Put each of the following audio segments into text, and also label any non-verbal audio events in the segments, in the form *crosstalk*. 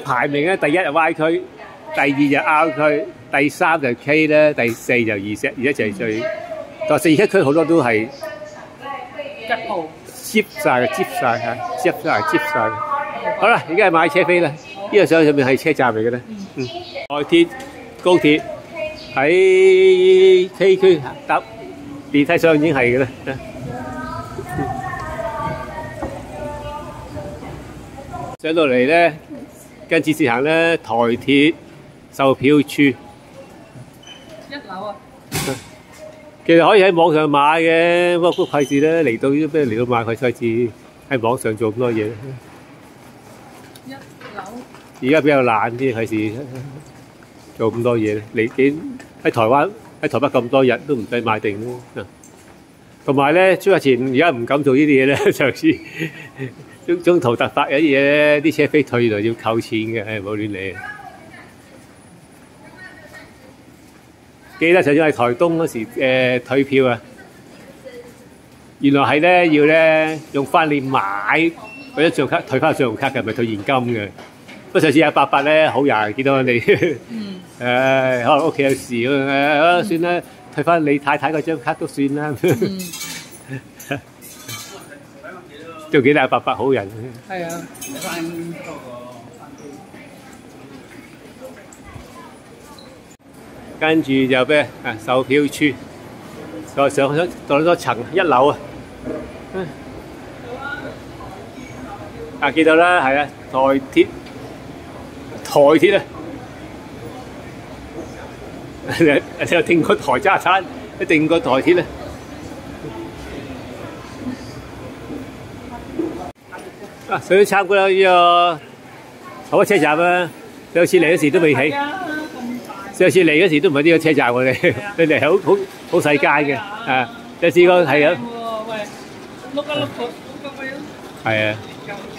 排名咧，第一就 Y 區，第二就 R 區，第三就 K 咧，第四就二石，而家就係最，但四一區好多都係一號接晒嘅，接晒嚇，接晒，接晒。好啦，而家係買車飛啦，呢個相上面係車站嚟嘅咧，嗯，外鐵、高鐵喺 K 區搭電梯上已經係嘅啦。上到嚟咧，跟指示行咧，台鐵售票處，一樓啊，其實可以喺網上買嘅，不過費事咧嚟到呢邊嚟到買佢費事喺網上做咁多嘢。一樓而家比較懶啲，費事做咁多嘢。嚟幾喺台灣喺台北咁多日都唔使買定咯。同埋咧，出價前而家唔敢做呢啲嘢咧，*laughs* 上次中中途突發有啲嘢咧，啲車飛退來要扣錢嘅，誒唔好亂嚟。記得上次喺台東嗰時誒、退票啊，原來係咧要咧用翻你買嗰張信用卡退翻信用卡嘅，唔係退現金嘅。不過上次阿伯伯咧好人，見到我哋 *laughs* 可能屋企有事咁誒，算啦，退翻你太太嗰張卡都算啦。嗯都幾大伯伯好人。係啊，跟住就咩啊？售票處，再上咗到咗層一樓啊！啊，見到啦，係啊，台鐵，台鐵啊！你有聽過台渣餐，一定過台鐵啊！啊，上去參觀呢個好多車站啊！上次嚟嗰時都未起。上次嚟嗰時都唔係呢個車站，我哋 *laughs* 你哋係好好好細間嘅，啊！有試過係啊，喎，喂，碌一碌佢，碌個樣係啊，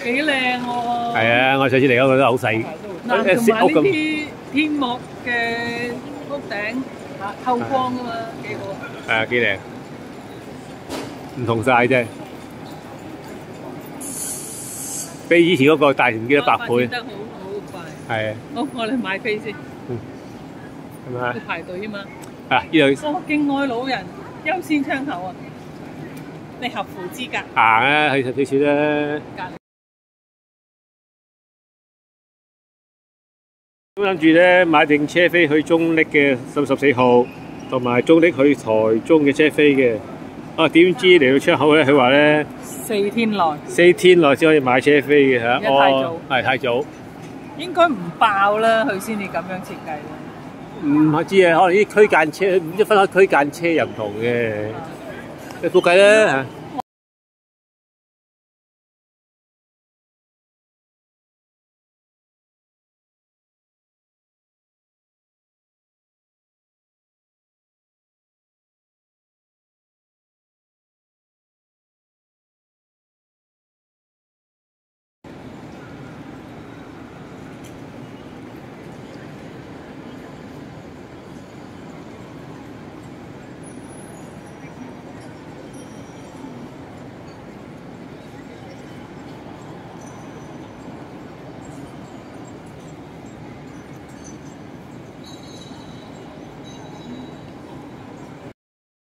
幾靚喎，係啊！我上次嚟嗰個都好細，嗱，一同埋呢啲天幕嘅屋頂啊透光啊嘛，幾好啊！係啊，幾靚，唔同晒啫，比以前嗰個大唔記得百倍，得好好快。係啊，好，我哋買飛先，嗯係咪啊要？排隊啊嘛。啊，呢度我敬愛老人優先窗口啊！你合乎資格。行啊，去睇少啦。隔離咁諗住咧買定車飛去中壢嘅十十四號，同埋中壢去台中嘅車飛嘅。啊，點知嚟到出口咧，佢話咧四天內四天內先可以買車飛嘅嚇。哦，係太早。應該唔爆啦，佢先至咁樣設計啦。唔知啊，可能啲區間車，唔知分開區間車又唔同嘅。你估計啦嚇。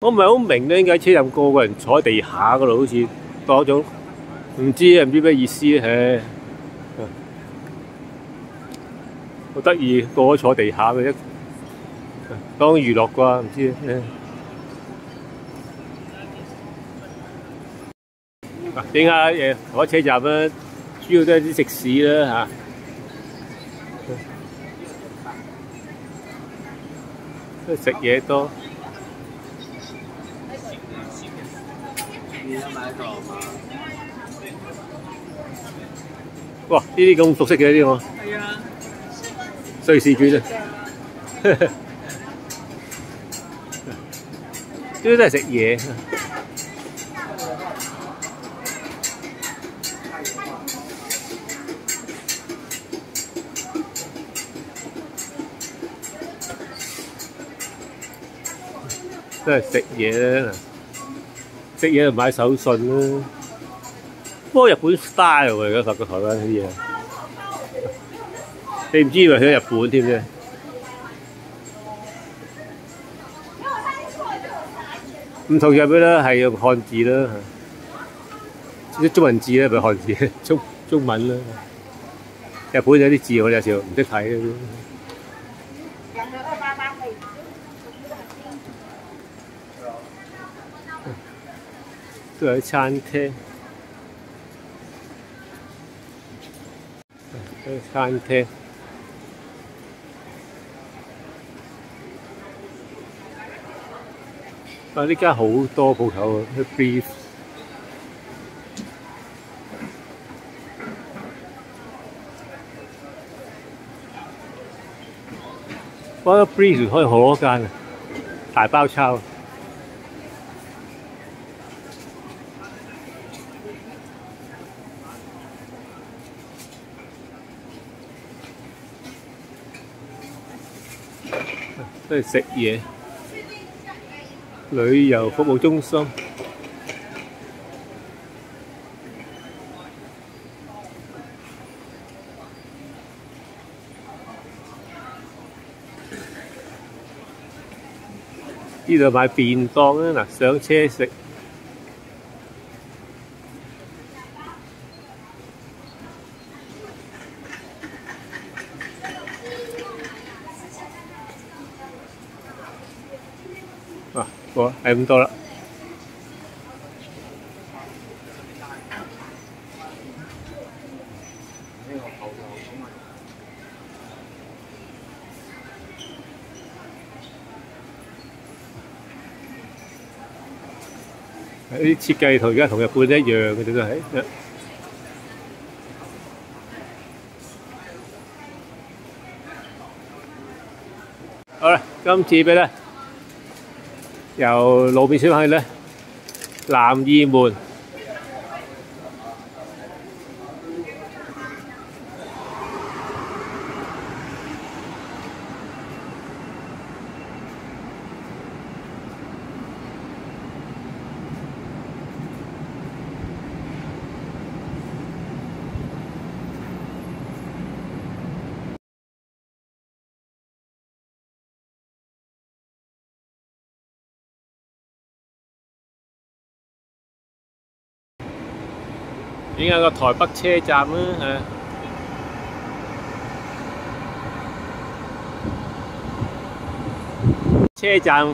我唔係好明咧，點解車站個個人坐喺地下嗰度，好似多咗唔知，唔知咩意思咧，唉，好得意，個個坐地下嘅一當娛樂啩，唔知唉。啊，點解誒火車站咧，主要都係啲食肆啦嚇。都食嘢多。哇！呢啲咁熟悉嘅呢啲我係啊，瑞士卷啊，*laughs* 呢啲都係食嘢。*laughs* 都係食嘢啦，食嘢就買手信啦。不過日本 style 喎，而家發覺台灣啲嘢。你唔知以為去咗日本添啫。唔同日本啦，係用漢字啦，啲中文字咧唔係漢字，中中文啦。日本有啲字我有時候唔識睇嘅。都有啲餐廳，啲餐廳。啊！呢間好多鋪頭啊，啲 beef。哇！Breeze 開好多間啊，大包抄。都係食嘢，旅遊服務中心。呢度買便當啊！嗱，上車食。啊，好，係咁多啦。啲設計同而家同日本一樣嘅啫，都係。好啦，今次俾咧由路面小去咧南二門。影下個台北車站啦，係。車站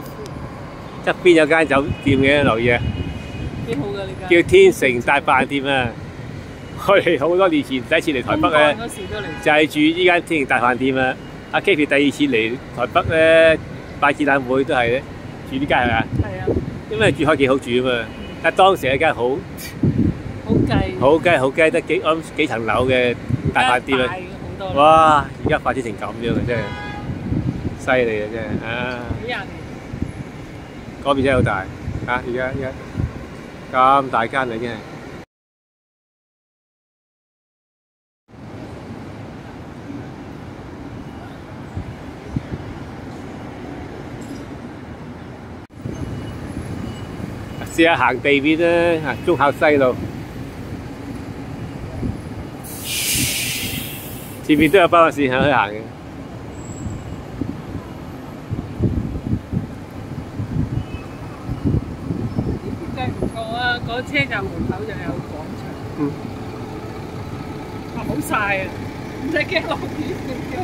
側邊有間酒店嘅，留意啊！幾好㗎呢間。叫天成大飯店啊！我哋好多年前第一次嚟台北咧。就係住呢間天成大飯店啊！阿 Kitty 第二次嚟台北咧拜展覽會都係咧住呢間係咪啊？係啊，因為住開幾好住啊嘛，但係當時係間好好計。好雞好雞得幾安幾層樓嘅大飯店啊！大好多啦。哇！而家發展成咁樣嘅真係犀利啊！真係啊！幾廿年。嗰邊真係好大啊！而家而家咁大間啊，真係。試下行地面啦，啊，忠孝西路。前面都有巴士線可以行嘅。設計唔錯啊！嗰車站門口就有廣場。嗯。哇！好曬啊！唔使驚落雨，好。